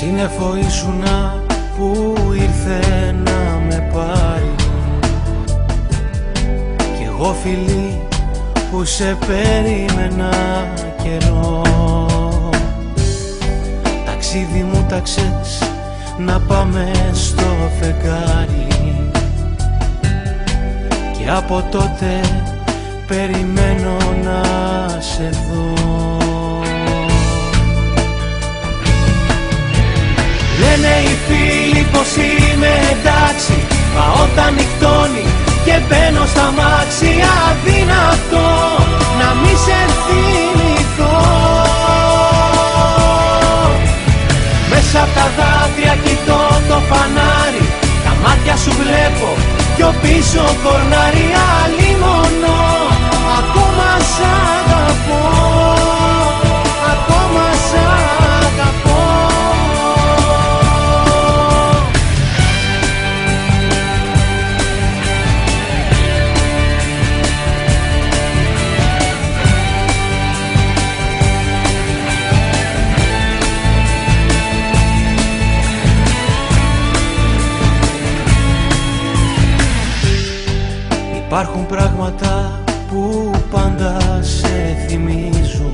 σύννεφο ήσουνα που ήρθε να με πάρει. Κι εγώ φίλη που σε περίμενα καιρό. Ταξίδι μου τα να πάμε στο φεγγάρι. Και από τότε περιμένω να σε δω μπαίνω στα μάξι Αδύνατο να μη σε θυμηθώ. Μέσα από τα δάκρυα κοιτώ το φανάρι Τα μάτια σου βλέπω πιο πίσω κορνάρι Υπάρχουν πράγματα που πάντα σε θυμίζουν.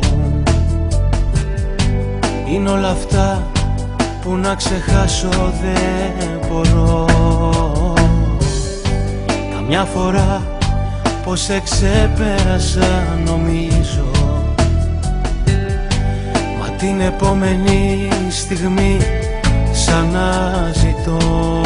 Είναι όλα αυτά που να ξεχάσω δεν μπορώ. Καμιά φορά πως σε ξεπέρασα νομίζω. Μα την επόμενη στιγμή σαν να ζητώ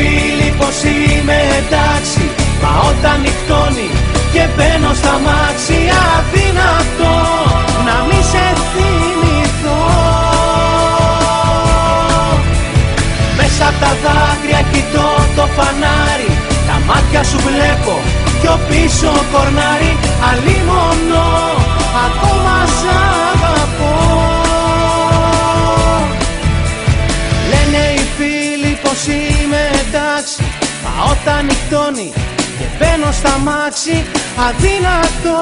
φίλοι πως είμαι εντάξει. Μα όταν νυχτώνει και μπαίνω στα μάξι Αδύνατο να μη σε θυμηθώ. Μέσα από τα δάκρυα κοιτώ το φανάρι. Τα μάτια σου βλέπω πιο πίσω κορνάρι. Αλλήμωνο ακόμα σ' εντάξει Μα όταν νυχτώνει και μπαίνω στα μάξι Αδύνατο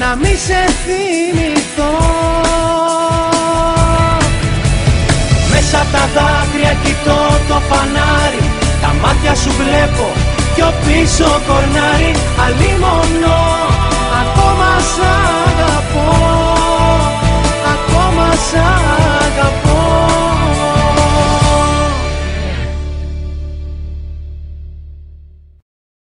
να μη σε θυμηθώ. Μέσα τα δάκρυα κοιτώ το φανάρι Τα μάτια σου βλέπω πιο πίσω κορνάρι. Αλλήμωνο